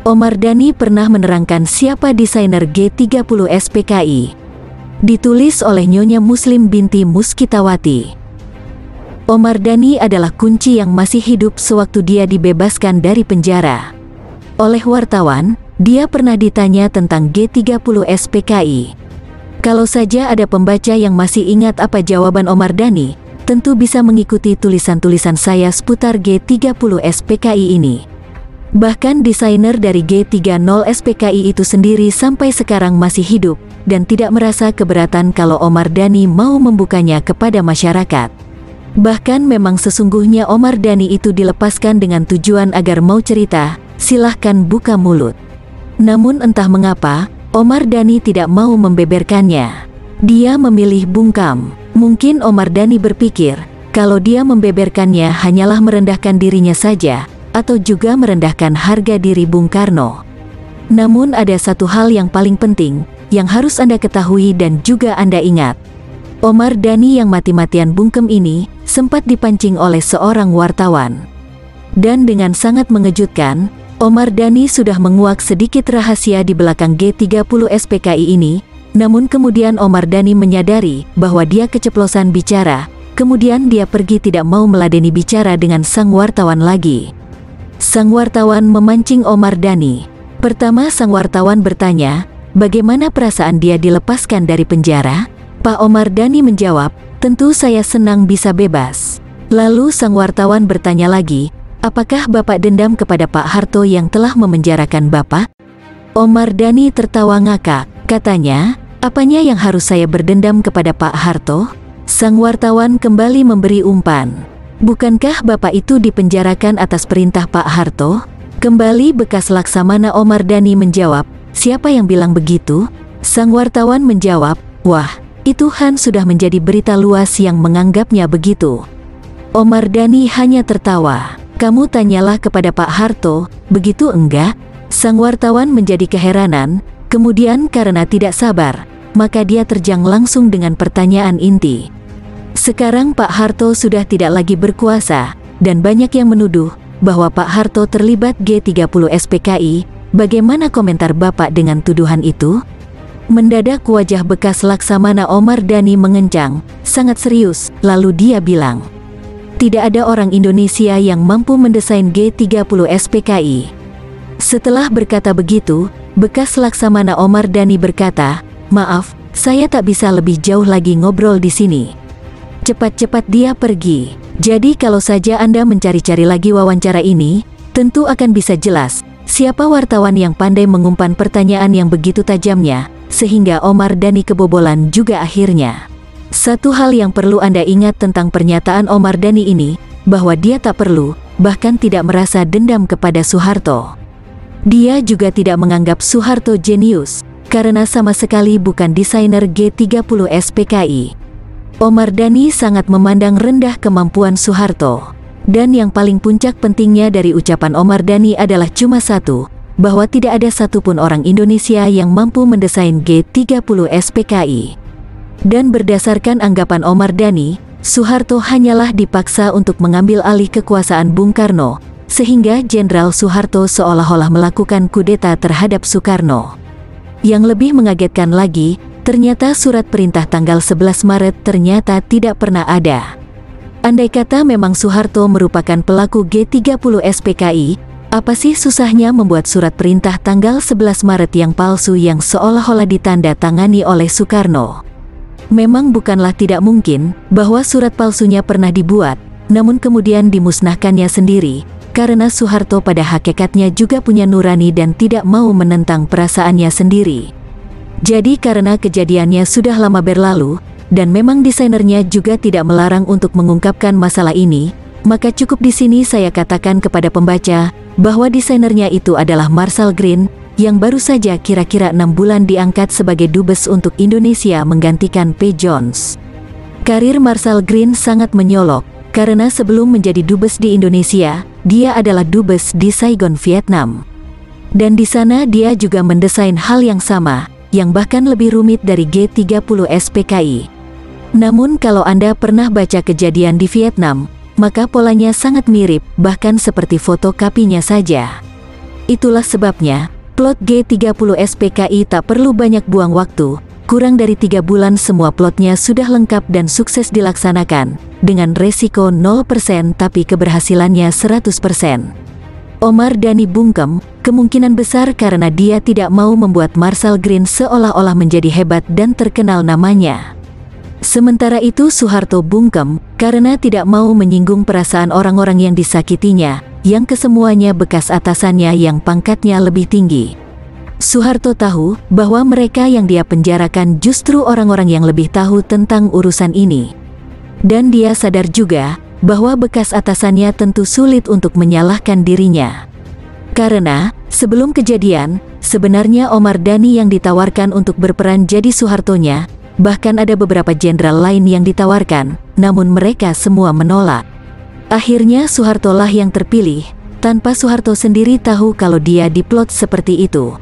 Omar Dhani pernah menerangkan siapa desainer G30 SPKI. Ditulis oleh Nyonya Muslim binti Muskitawati. Omar Dhani adalah kunci yang masih hidup sewaktu dia dibebaskan dari penjara. Oleh wartawan, dia pernah ditanya tentang G30 SPKI. Kalau saja ada pembaca yang masih ingat apa jawaban Omar Dhani, tentu bisa mengikuti tulisan-tulisan saya seputar G30 SPKI ini. Bahkan desainer dari G30 SPKI itu sendiri sampai sekarang masih hidup, dan tidak merasa keberatan kalau Omar Dhani mau membukanya kepada masyarakat. Bahkan memang sesungguhnya Omar Dhani itu dilepaskan dengan tujuan agar mau cerita, silahkan buka mulut. Namun entah mengapa, Omar Dhani tidak mau membeberkannya. Dia memilih bungkam. Mungkin Omar Dhani berpikir, kalau dia membeberkannya hanyalah merendahkan dirinya saja, atau juga merendahkan harga diri Bung Karno. Namun ada satu hal yang paling penting, yang harus Anda ketahui dan juga Anda ingat. Omar Dhani yang mati-matian bungkem ini, sempat dipancing oleh seorang wartawan. Dan dengan sangat mengejutkan, Omar Dhani sudah menguak sedikit rahasia di belakang G30 SPKI ini, namun kemudian Omar Dhani menyadari bahwa dia keceplosan bicara, kemudian dia pergi tidak mau meladeni bicara dengan sang wartawan lagi. Sang wartawan memancing Omar Dhani. Pertama sang wartawan bertanya, bagaimana perasaan dia dilepaskan dari penjara? Pak Omar Dhani menjawab, tentu saya senang bisa bebas. Lalu sang wartawan bertanya lagi, Apakah Bapak dendam kepada Pak Harto yang telah memenjarakan Bapak? Omar Dhani tertawa ngakak, katanya, apanya yang harus saya berdendam kepada Pak Harto? Sang wartawan kembali memberi umpan. Bukankah Bapak itu dipenjarakan atas perintah Pak Harto? Kembali bekas Laksamana Omar Dhani menjawab, siapa yang bilang begitu? Sang wartawan menjawab, wah, itu Han sudah menjadi berita luas yang menganggapnya begitu. Omar Dhani hanya tertawa. Kamu tanyalah kepada Pak Harto, begitu enggak? Sang wartawan menjadi keheranan, kemudian karena tidak sabar, maka dia terjang langsung dengan pertanyaan inti. Sekarang Pak Harto sudah tidak lagi berkuasa, dan banyak yang menuduh bahwa Pak Harto terlibat G30 SPKI, bagaimana komentar Bapak dengan tuduhan itu? Mendadak wajah bekas Laksamana Omar Dhani mengencang, sangat serius, lalu dia bilang, tidak ada orang Indonesia yang mampu mendesain G30 SPKI. Setelah berkata begitu, bekas Laksamana Omar Dhani berkata, Maaf, saya tak bisa lebih jauh lagi ngobrol di sini. Cepat-cepat dia pergi. Jadi kalau saja Anda mencari-cari lagi wawancara ini, tentu akan bisa jelas, siapa wartawan yang pandai mengumpan pertanyaan yang begitu tajamnya, sehingga Omar Dhani kebobolan juga akhirnya. Satu hal yang perlu Anda ingat tentang pernyataan Omar Dhani ini, bahwa dia tak perlu, bahkan tidak merasa dendam kepada Soeharto. Dia juga tidak menganggap Soeharto jenius, karena sama sekali bukan desainer G30 SPKI. Omar Dhani sangat memandang rendah kemampuan Soeharto. Dan yang paling puncak pentingnya dari ucapan Omar Dhani adalah cuma satu, bahwa tidak ada satupun orang Indonesia yang mampu mendesain G30 SPKI. Dan berdasarkan anggapan Omar Dhani, Soeharto hanyalah dipaksa untuk mengambil alih kekuasaan Bung Karno, sehingga Jenderal Soeharto seolah-olah melakukan kudeta terhadap Soekarno. Yang lebih mengagetkan lagi, ternyata surat perintah tanggal 11 Maret ternyata tidak pernah ada. Andai kata memang Soeharto merupakan pelaku G30 SPKI, apa sih susahnya membuat surat perintah tanggal 11 Maret yang palsu yang seolah-olah ditanda tangani oleh Soekarno? Memang bukanlah tidak mungkin bahwa surat palsunya pernah dibuat, namun kemudian dimusnahkannya sendiri, karena Soeharto pada hakikatnya juga punya nurani dan tidak mau menentang perasaannya sendiri. Jadi karena kejadiannya sudah lama berlalu, dan memang desainernya juga tidak melarang untuk mengungkapkan masalah ini, maka cukup di sini saya katakan kepada pembaca bahwa desainernya itu adalah Marshall Green, yang baru saja kira-kira enam bulan diangkat sebagai dubes untuk Indonesia menggantikan P. Jones. Karir Marshall Green sangat menyolok, karena sebelum menjadi dubes di Indonesia, dia adalah dubes di Saigon, Vietnam. Dan di sana dia juga mendesain hal yang sama, yang bahkan lebih rumit dari G30 SPKI. Namun kalau Anda pernah baca kejadian di Vietnam, maka polanya sangat mirip, bahkan seperti fotokopinya saja. Itulah sebabnya, plot G30 SPKI tak perlu banyak buang waktu, kurang dari tiga bulan semua plotnya sudah lengkap dan sukses dilaksanakan, dengan resiko 0% tapi keberhasilannya 100%. Omar Dhani bungkem, kemungkinan besar karena dia tidak mau membuat Marshall Green seolah-olah menjadi hebat dan terkenal namanya. Sementara itu Soeharto bungkem, karena tidak mau menyinggung perasaan orang-orang yang disakitinya, yang kesemuanya bekas atasannya yang pangkatnya lebih tinggi. Soeharto tahu bahwa mereka yang dia penjarakan justru orang-orang yang lebih tahu tentang urusan ini. Dan dia sadar juga bahwa bekas atasannya tentu sulit untuk menyalahkan dirinya. Karena, sebelum kejadian, sebenarnya Omar Dhani yang ditawarkan untuk berperan jadi Soehartonya, bahkan ada beberapa jenderal lain yang ditawarkan, namun mereka semua menolak. Akhirnya Soeharto lah yang terpilih, tanpa Soeharto sendiri tahu kalau dia diplot seperti itu.